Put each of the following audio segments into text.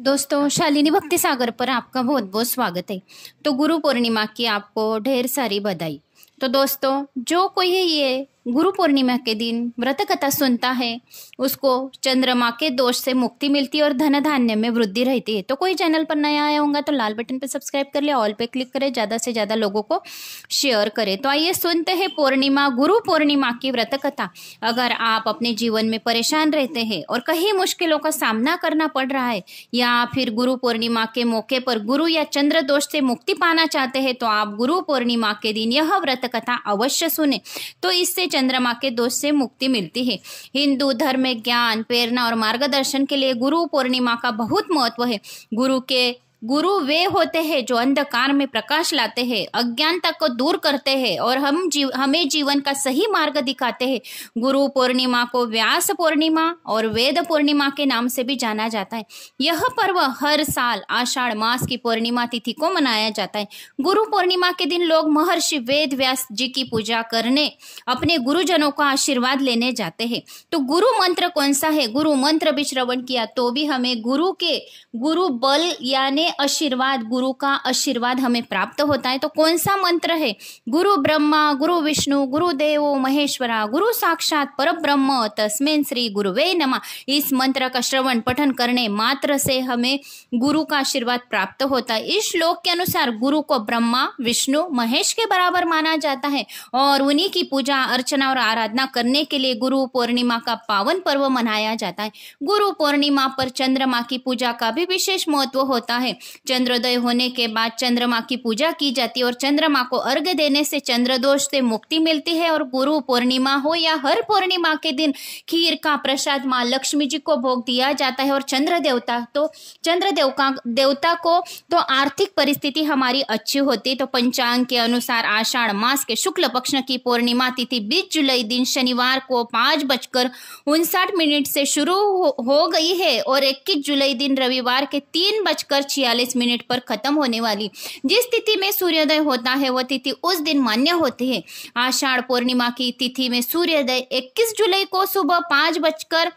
दोस्तों, शालिनी भक्ति सागर पर आपका बहुत बहुत स्वागत है। तो गुरु पूर्णिमा की आपको ढेर सारी बधाई। तो दोस्तों, जो कोई ये गुरु पूर्णिमा के दिन व्रत कथा सुनता है, उसको चंद्रमा के दोष से मुक्ति मिलती है और धन धान्य में वृद्धि रहती है। तो कोई चैनल पर नया आया होगा तो लाल बटन पर सब्सक्राइब कर ले, ऑल पे क्लिक करें, ज़्यादा से ज़्यादा लोगों को शेयर करें। तो आइए सुनते हैं पूर्णिमा, गुरु पूर्णिमा की व्रत कथा। अगर आप अपने जीवन में परेशान रहते हैं और कहीं मुश्किलों का सामना करना पड़ रहा है, या फिर गुरु पूर्णिमा के मौके पर गुरु या चंद्र दोष से मुक्ति पाना चाहते हैं तो आप गुरु पूर्णिमा के दिन यह व्रत कथा अवश्य सुने। तो इससे चंद्रमा के दोष से मुक्ति मिलती है। हिंदू धर्म में ज्ञान, प्रेरणा और मार्गदर्शन के लिए गुरु पूर्णिमा का बहुत महत्व है। गुरु के गुरु वे होते हैं जो अंधकार में प्रकाश लाते हैं, अज्ञानता को दूर करते हैं और हम जीव, हमें जीवन का सही मार्ग दिखाते हैं। गुरु पूर्णिमा को व्यास पूर्णिमा और वेद पूर्णिमा के नाम से भी जाना जाता है। यह पर्व हर साल आषाढ़ मास की पूर्णिमा तिथि को मनाया जाता है। गुरु पूर्णिमा के दिन लोग महर्षि वेद व्यास जी की पूजा करने, अपने गुरुजनों का आशीर्वाद लेने जाते हैं। तो गुरु मंत्र कौन सा है? गुरु मंत्र भी श्रवण किया तो भी हमें गुरु के, गुरु बल यानी आशीर्वाद, गुरु का आशीर्वाद हमें प्राप्त होता है। तो कौन सा मंत्र है? गुरु ब्रह्मा, गुरु विष्णु, गुरु देवो, महेश्वरा, गुरु साक्षात पर ब्रह्म तस्मेन श्री गुरुवे नमा। इस मंत्र का श्रवण, पठन करने मात्र से हमें गुरु का आशीर्वाद प्राप्त होता है। इस श्लोक के अनुसार गुरु को ब्रह्मा, विष्णु, महेश के बराबर माना जाता है और उन्हीं की पूजा, अर्चना और आराधना करने के लिए गुरु पूर्णिमा का पावन पर्व मनाया जाता है। गुरु पूर्णिमा पर चंद्रमा की पूजा का भी विशेष महत्व होता है। चंद्रोदय होने के बाद चंद्रमा की पूजा की जाती है और चंद्रमा को अर्घ देने से चंद्रदोष से मुक्ति मिलती है और गुरु पूर्णिमा हो या हर पूर्णिमा के दिन खीर का प्रसाद माँ लक्ष्मी जी को भोग दिया जाता है और चंद्र देवता तो चंद्र देवका देवता को तो आर्थिक परिस्थिति हमारी अच्छी होती तो पंचांग के अनुसार आषाढ़ मास के शुक्ल पक्ष की पूर्णिमा तिथि बीस जुलाई दिन शनिवार को पाँच बजकर उनसाठ मिनट से शुरू हो, हो गई है और इक्कीस जुलाई दिन रविवार के तीन बजकर छियालीस चालीस मिनट पर खत्म होने वाली। जिस तिथि में सूर्योदय होता है वह तिथि उस दिन मान्य होती है। आषाढ़ पूर्णिमा की तिथि में सूर्योदय 21 जुलाई को सुबह पाँच बजकर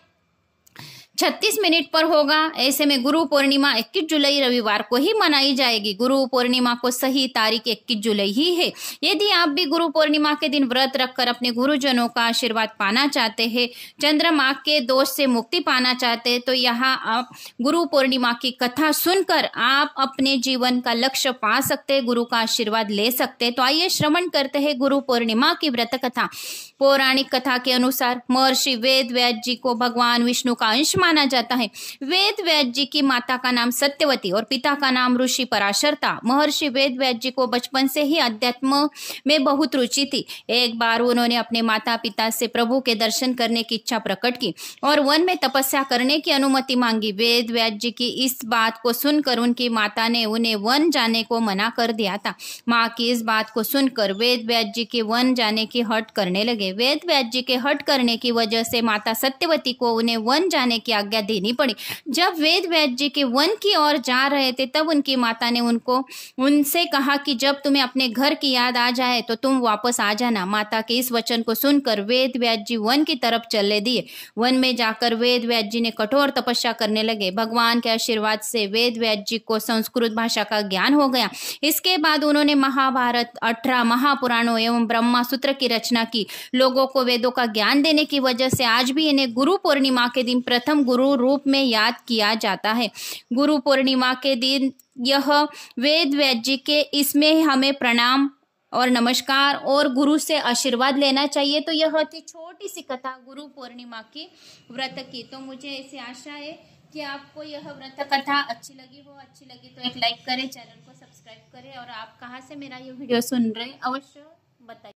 छत्तीस मिनट पर होगा। ऐसे में गुरु पूर्णिमा 21 जुलाई रविवार को ही मनाई जाएगी। गुरु पूर्णिमा को सही तारीख 21 जुलाई ही है। यदि आप भी गुरु पूर्णिमा के दिन व्रत रखकर अपने गुरुजनों का आशीर्वाद पाना चाहते हैं, चंद्रमा के दोष से मुक्ति पाना चाहते हैं तो यहाँ आप गुरु पूर्णिमा की कथा सुनकर आप अपने जीवन का लक्ष्य पा सकते हैं, गुरु का आशीर्वाद ले सकते हैं। तो आइए श्रवण करते हैं गुरु पूर्णिमा की व्रत कथा। पौराणिक कथा के अनुसार महर्षि वेद जी को भगवान विष्णु का अंश माना जाता है। वेद व्यास जी की माता का नाम सत्यवती और पिता का नाम ऋषि पराशरता। महर्षि वेद व्यास जी को बचपन से ही अध्यात्म में बहुत रुचि थी। एक बार उन्होंने अपने माता पिता से प्रभु के दर्शन करने की इच्छा प्रकट की और वन में तपस्या करने की अनुमति मांगी। वेद व्यास जी की इस बात को सुनकर उनकी माता ने उन्हें वन जाने को मना कर दिया था। माँ की इस बात को सुनकर वेद व्यास जी के वन जाने की हट करने लगे। वेद व्यास जी के हट करने की वजह से माता सत्यवती को उन्हें वन जाने की आज्ञा देनी पड़ी। जब वेद व्यास जी के वन की ओर जा रहे थे, तब उनकी माता ने उनको, उनसे कहा कि जब तुम्हें अपने घर की याद आ जाए तो तुम वापस आ जाना। माता के इस वचन को सुनकर वेद जी वन की तरफ़ चले दिए। वन में जाकर वेद जी ने कठोर तपस्या करने लगे। भगवान के आशीर्वाद से वेद जी को संस्कृत भाषा का ज्ञान हो गया। इसके बाद उन्होंने महाभारत, अठारह महापुराणों एवं ब्रह्मा सूत्र की रचना की। लोगों को वेदों का ज्ञान देने की वजह से आज भी इन्हें गुरु पूर्णिमा के दिन प्रथम गुरु रूप में याद किया जाता है। गुरु पूर्णिमा के दिन यह वेद जी के इसमें हमें प्रणाम और नमस्कार और गुरु से आशीर्वाद लेना चाहिए। तो यह थी छोटी सी कथा गुरु पूर्णिमा की व्रत की। तो मुझे ऐसी आशा है कि आपको यह व्रत कथा अच्छी लगी हो। अच्छी लगी तो एक लाइक करें, चैनल को सब्सक्राइब करें और आप कहाँ से मेरा ये वीडियो सुन रहे हैं अवश्य बताइए।